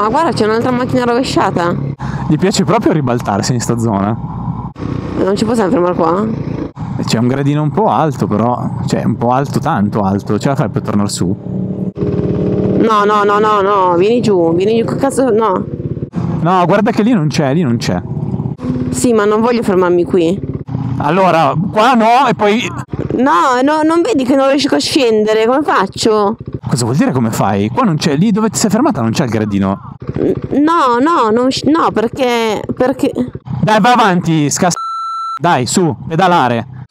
Ma guarda, c'è un'altra macchina rovesciata. Gli piace proprio ribaltarsi in sta zona. Non ci possiamo fermare qua? E C'è un gradino un po' alto, però. Cioè, un po' alto, tanto alto. Ce la fai per tornare su? No, no, no, no, no, vieni giù, vieni giù, cazzo, no. No, guarda che lì non c'è, lì non c'è. Sì, ma non voglio fermarmi qui. Allora, qua no, e poi. No, no, non vedi che non riesco a scendere, come faccio? Cosa vuol dire come fai? Qua non c'è, lì dove ti sei fermata non c'è il gradino. No, no, non, no, perché, perché... Dai, vai avanti, scas... Dai, su, pedalare.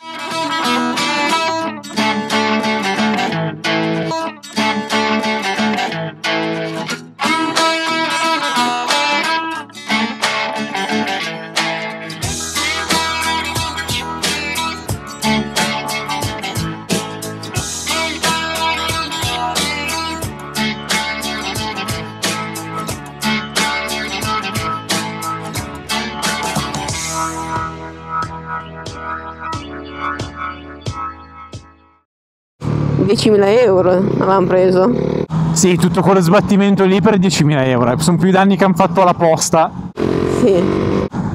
10.000 euro avevamo preso. Sì, tutto quello sbattimento lì per 10.000 euro. Sono più danni che hanno fatto alla posta Sì.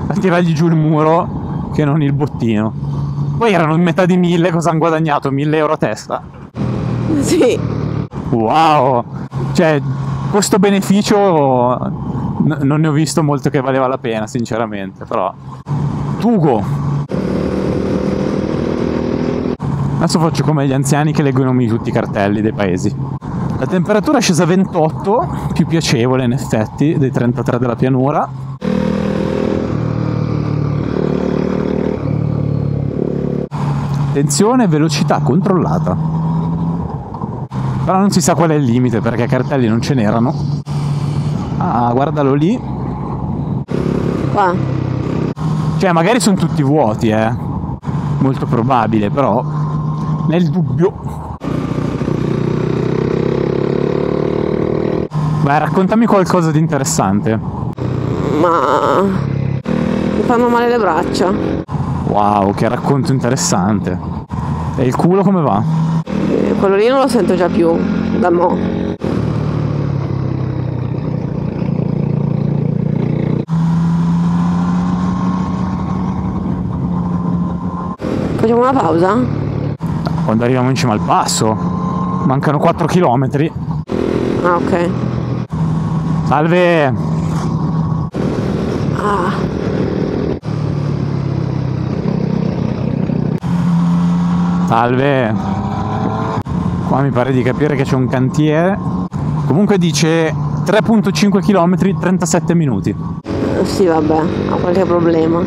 a tirargli giù il muro che non il bottino. Poi erano in metà di 1000, cosa hanno guadagnato? 1000 euro a testa. Sì. Wow! Cioè, questo beneficio n- non ne ho visto molto che valeva la pena, sinceramente, però. Tugo! Adesso faccio come gli anziani che leggono i nomi di tutti i cartelli dei paesi. La temperatura è scesa a 28, più piacevole in effetti, dei 33 della pianura. Attenzione, velocità controllata. Però non si sa qual è il limite perché cartelli non ce n'erano. Ah, guardalo lì. Qua. Cioè, magari sono tutti vuoti, eh. Molto probabile, però. Nel dubbio. Beh, raccontami qualcosa di interessante. Ma... Mi fanno male le braccia. Wow, che racconto interessante. E il culo come va? Eh, Quello lì non lo sento già più. Da mo'. Facciamo una pausa? Quando arriviamo in cima al passo. Mancano 4 km. Ah, ok. Salve! Ah, Salve! Qua mi pare di capire che c'è un cantiere. Comunque dice 3.5 km 37 minuti. sì, vabbè, ho qualche problema.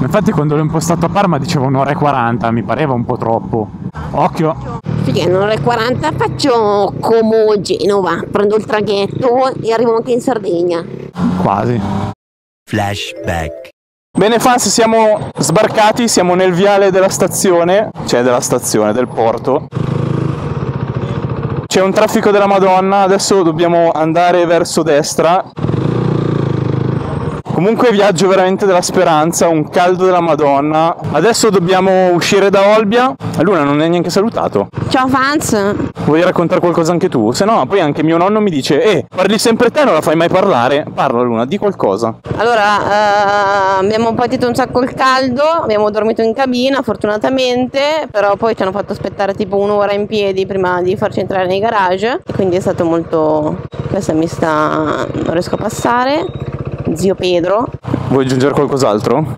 Infatti quando l'ho impostato a Parma diceva un'ora e 40, mi pareva un po' troppo. Occhio! Finché non è 40 faccio come Genova, prendo il traghetto e arrivo anche in Sardegna. Quasi. Flashback. Bene fans, siamo sbarcati, siamo nel viale della stazione, cioè della stazione, del porto. C'è un traffico della Madonna, adesso dobbiamo andare verso destra. Comunque viaggio veramente della speranza, un caldo della Madonna. Adesso dobbiamo uscire da Olbia. Luna non è neanche salutato. Ciao fans! Vuoi raccontare qualcosa anche tu? Se no, poi anche mio nonno mi dice, eh, parli sempre te, non la fai mai parlare. Parla Luna, di qualcosa. Allora, eh, abbiamo patito un sacco il caldo, abbiamo dormito in cabina fortunatamente, però poi ci hanno fatto aspettare tipo un'ora in piedi prima di farci entrare nei garage, quindi è stato molto... questa mi sta... non riesco a passare. Zio Pedro. Vuoi aggiungere qualcos'altro?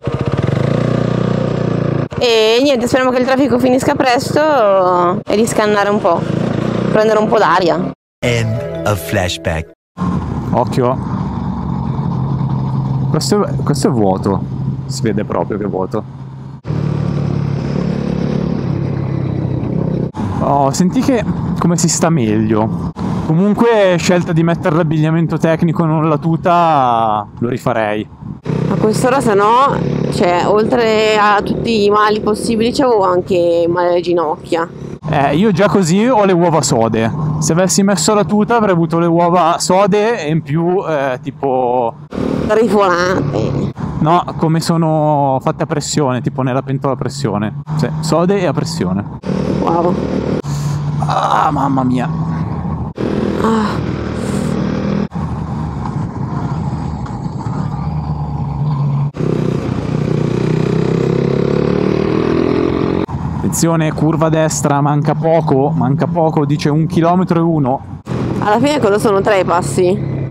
E niente, speriamo che il traffico finisca presto e di scannare un po', prendere un po' d'aria. End of flashback. Occhio. Questo è, questo è vuoto. Si vede proprio che è vuoto. Oh, senti che come si sta meglio. Comunque scelta di mettere l'abbigliamento tecnico non la tuta lo rifarei. A quest'ora se no, cioè, oltre a tutti i mali possibili, c'avevo anche male alle ginocchia. Eh, io già così ho le uova sode. Se avessi messo la tuta avrei avuto le uova sode e in più eh, tipo... Rifolate. No, come sono fatte a pressione, tipo nella pentola a pressione. Sì, sode e a pressione. Wow. Ah, mamma mia. Attenzione, curva destra, manca poco, manca poco, dice un chilometro e uno. Alla fine cosa sono tre passi?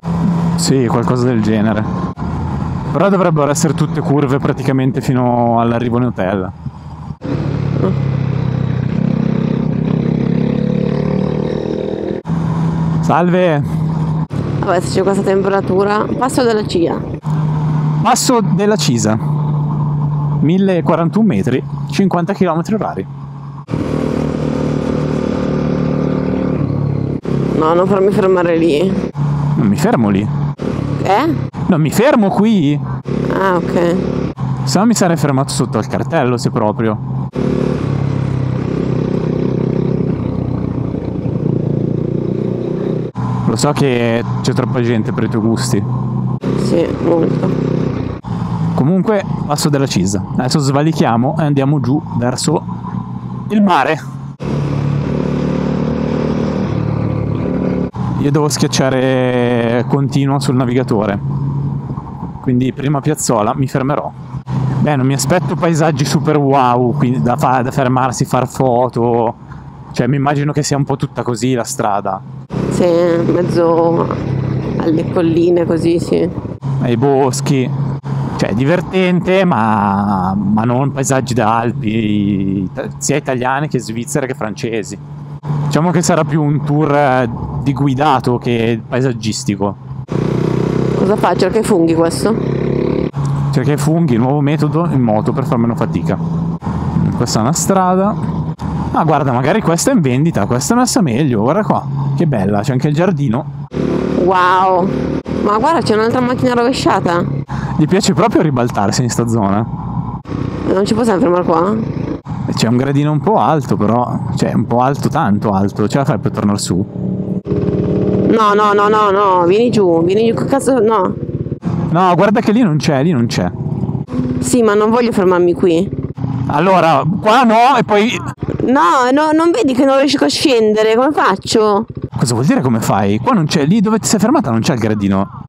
Sì, qualcosa del genere. Però dovrebbero essere tutte curve praticamente fino all'arrivo in hotel. Salve, Vabbè, se c'è questa temperatura. Passo della CIA. passo della Cisa. 1041 metri, 50 km orari. No, non farmi fermare lì. Non mi fermo lì. Eh? Non mi fermo qui. Ah, ok. Se no mi sarei fermato sotto al cartello, se proprio. So che c'è troppa gente per i tuoi gusti. Sì, molto. Comunque, passo della Cisa. Adesso svalichiamo e andiamo giù verso il mare. Io devo schiacciare continuo sul navigatore. Quindi prima piazzola mi fermerò. Beh, non mi aspetto paesaggi super wow, quindi da, fa- da fermarsi, far foto. Cioè, mi immagino che sia un po' tutta così la strada. Sì, in mezzo alle colline così, sì. ai boschi. Cioè, divertente, ma, ma non paesaggi da Alpi, sia italiane che svizzere che francesi. Diciamo che sarà più un tour eh, di guidato che paesaggistico. Cosa fa? Cerca i funghi questo? Cerca i funghi, il nuovo metodo in moto per far meno fatica. Questa è una strada. Ah, guarda, magari questa è in vendita, questa è messa meglio, guarda qua. Che bella, c'è anche il giardino. Wow! Ma guarda, c'è un'altra macchina rovesciata. Gli piace proprio ribaltarsi in sta zona. Non ci possiamo fermare qua? C'è un gradino un po' alto, però. Cioè, un po' alto, tanto alto. Ce la fai per tornare su? No, no, no, no, no, vieni giù, vieni giù, cazzo, no. No, guarda che lì non c'è, lì non c'è. Sì, ma non voglio fermarmi qui. Allora, qua no, e poi. No, no, non vedi che non riesco a scendere, come faccio? Cosa vuol dire come fai? Qua non c'è, lì dove ti sei fermata non c'è il gradino.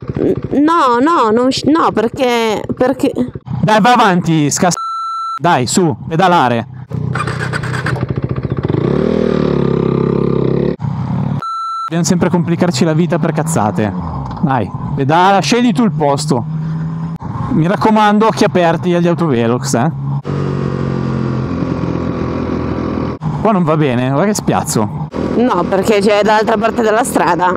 No, no, non no, perché, perché... Dai, va avanti, scas. Dai, su, pedalare. Dobbiamo sempre complicarci la vita per cazzate. Dai, pedala, scegli tu il posto. Mi raccomando, occhi aperti agli autovelox, eh. Qua non va bene, guarda che spiazzo. No, perché c'è dall'altra parte della strada.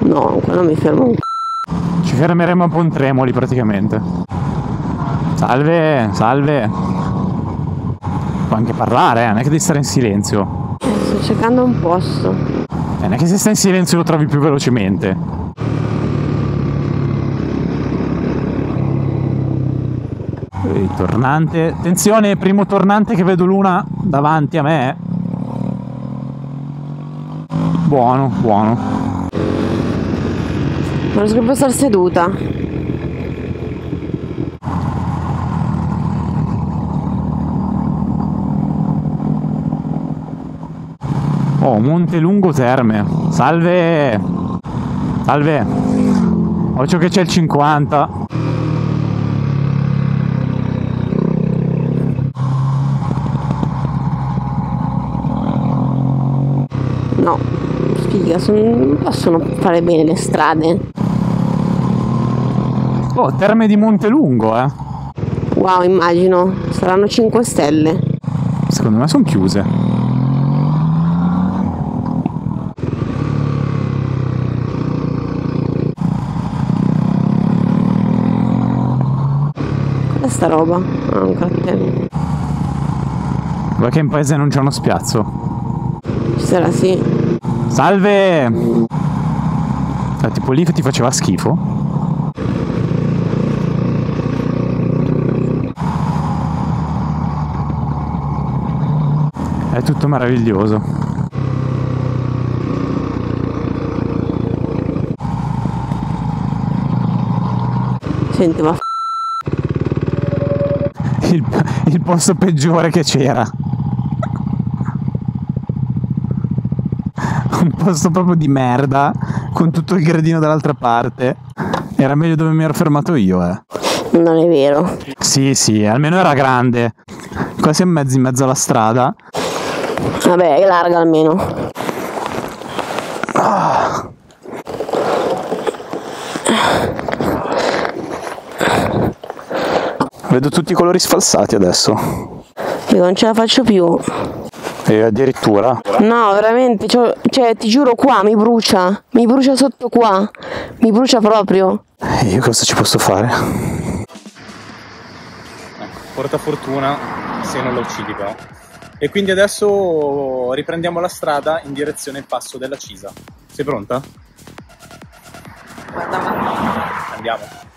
No, non mi fermo un c***o. Ci fermeremo a Pontremoli praticamente. Salve, salve. Puoi anche parlare, eh, non è che devi stare in silenzio. Eh, sto cercando un posto. Eh, non è che se stai in silenzio lo trovi più velocemente. Il tornante. Attenzione, primo tornante che vedo l'una davanti a me. Buono, buono. Non riesco più a stare seduta. Oh, Montelungo Terme. Salve! Salve! Occhio che c'è il 50. No, sfiga, son- non possono fare bene le strade. Oh, Terme di Montelungo, eh. Wow, immagino. Saranno 5 stelle. Secondo me sono chiuse. Cos'è sta roba? Ah, un cartello. Guarda che in paese non c'è uno spiazzo. Ci sarà sì. Salve! Ah, tipo lì ti faceva schifo? È tutto meraviglioso. Senti, ma Il, il posto peggiore che c'era. Un posto proprio di merda, con tutto il gradino dall'altra parte. Era meglio dove mi ero fermato io, eh. non è vero. Sì, sì, almeno era grande. Qua siamo mezzi in mezzo alla strada. Vabbè, è larga almeno. Vedo tutti i colori sfalsati adesso. Io non ce la faccio più. E addirittura. No, veramente, cioè, cioè, ti giuro qua mi brucia. Mi brucia sotto qua. Mi brucia proprio. E io cosa ci posso fare? Porta fortuna se non la uccidi però. E quindi adesso riprendiamo la strada in direzione il passo della Cisa. Sei pronta? Guarda, Andiamo.